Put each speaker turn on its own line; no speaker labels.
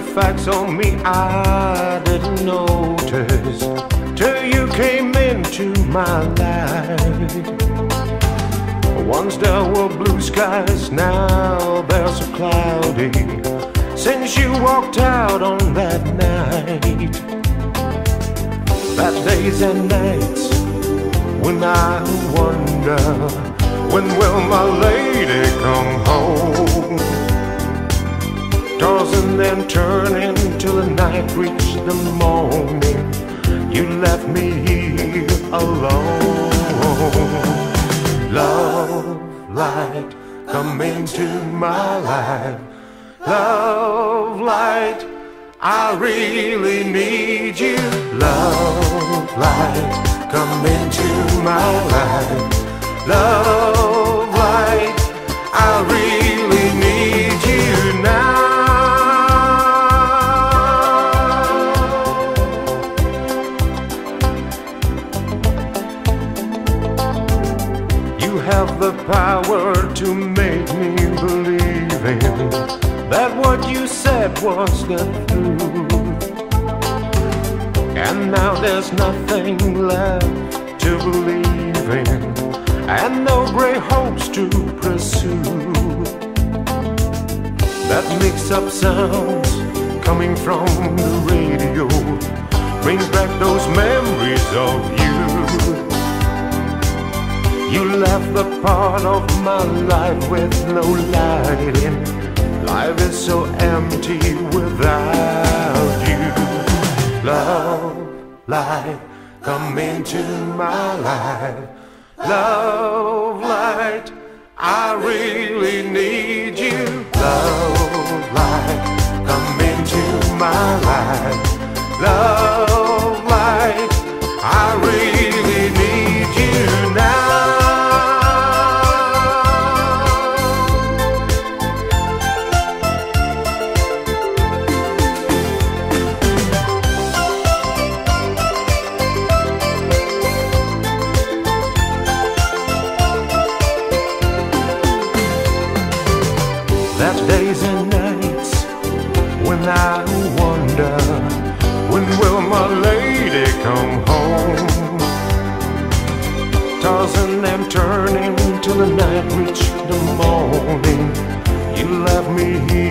facts on me I didn't notice till you came into my life. Once there were blue skies, now they're so cloudy. Since you walked out on that night, that days and nights when I wonder when will my lady come home? Tossing and turning till the night reached the morning. You left me here alone. Love light, come into my life. Love light, I really need you. Love light, come into my life. Love have the power to make me believe in that what you said was the truth. And now there's nothing left to believe in, and no great hopes to pursue. That mix up sounds coming from the radio brings back those memories of you. You left the part of my life with no light in. Life is so empty without you. Love, light, come into my life. Love, light, I really need you. Love, light, and I wonder when will my lady come home? Tossing and turning till the night reached the morning. You left me here.